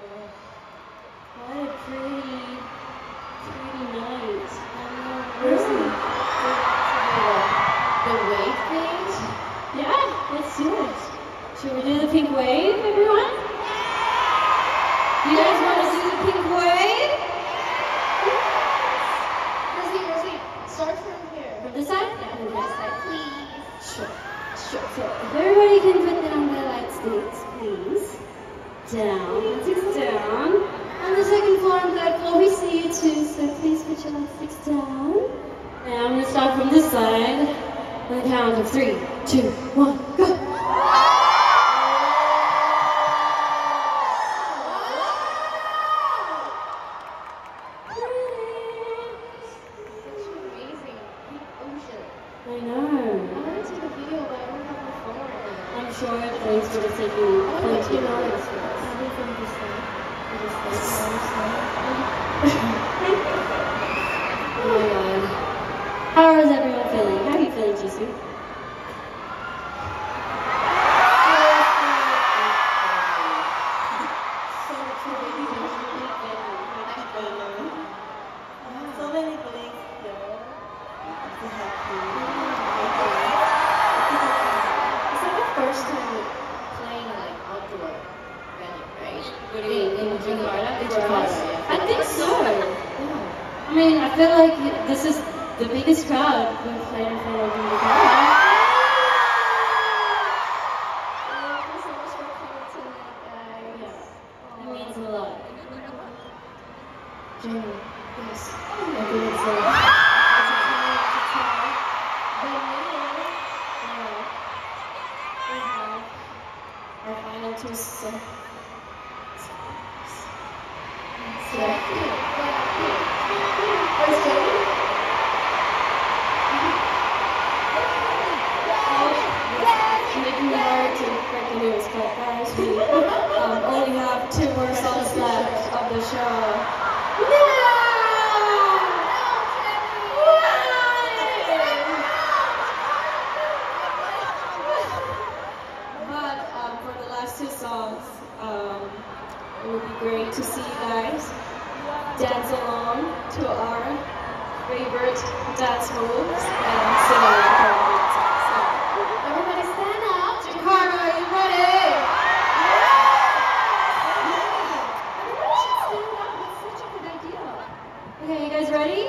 What a pretty, night. Where's Um, The wave things? Yeah, let's do it. Should we do the pink wave, everyone? You guys want to do the pink wave? Rosie, Rosie, start from here. From this side? Yeah, from this side, please. Sure, sure. So everybody can put down their light sticks. Down, sticks down. On the second floor and third floor, we see you too, so please put your light sticks down. And I'm gonna start from this side. On the count of three, two, one, go. Oh. How is everyone feeling? How are you feeling, Jisoo? So many blinks there. So happy. It's like the first time playing like outdoor venue, right? What do you mean, in Jakarta? In I think so. Yeah. I mean, I feel like this is the biggest crowd we've played in front of in Jakarta. Thank you so much for coming tonight, guys. It means a lot. Jennie, yes. Oh, I think it's a, It's a time to tell the name. We have our final two songs. Gracias. would be great to see you guys dance along to our favorite dance moves and sing along to our So, everybody stand up. Are you ready? Yeah. Everybody stand up. Such a good idea. Okay, you guys ready?